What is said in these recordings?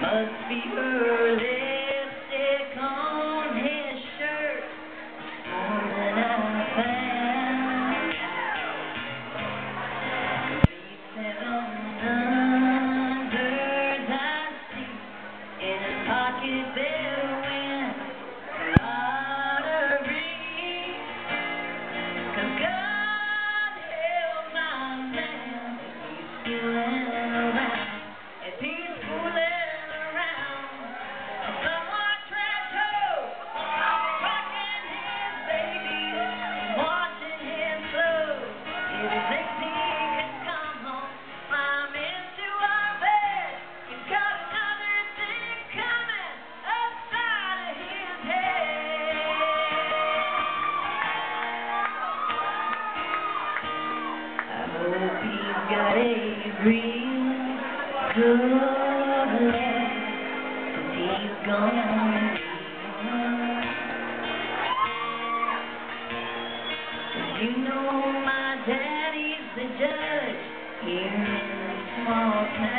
Must be early on his shirt More than I found In his pocket bill. friend. got a real good left. every color deep gone. You know my daddy's the judge here in the small town.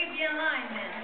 keep you in.